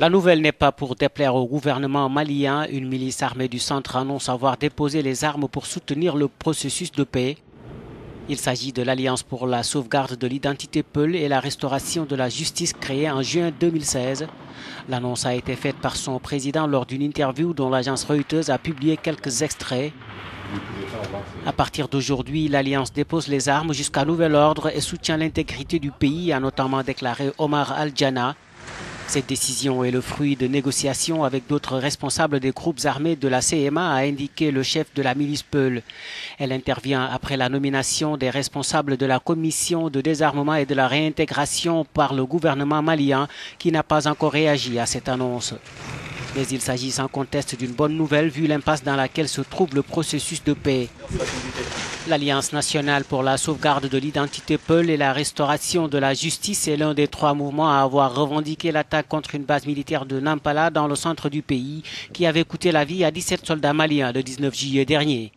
La nouvelle n'est pas pour déplaire au gouvernement malien. Une milice armée du centre annonce avoir déposé les armes pour soutenir le processus de paix. Il s'agit de l'Alliance pour la sauvegarde de l'identité Peul et la restauration de la justice créée en juin 2016. L'annonce a été faite par son président lors d'une interview dont l'agence Reuters a publié quelques extraits. À partir d'aujourd'hui, l'Alliance dépose les armes jusqu'à nouvel ordre et soutient l'intégrité du pays, a notamment déclaré Omar Al-Jana, cette décision est le fruit de négociations avec d'autres responsables des groupes armés de la CMA, a indiqué le chef de la milice Peul. Elle intervient après la nomination des responsables de la commission de désarmement et de la réintégration par le gouvernement malien qui n'a pas encore réagi à cette annonce. Mais il s'agit sans conteste d'une bonne nouvelle vu l'impasse dans laquelle se trouve le processus de paix. L'Alliance nationale pour la sauvegarde de l'identité Peul et la restauration de la justice est l'un des trois mouvements à avoir revendiqué l'attaque contre une base militaire de Nampala dans le centre du pays qui avait coûté la vie à 17 soldats maliens le 19 juillet dernier.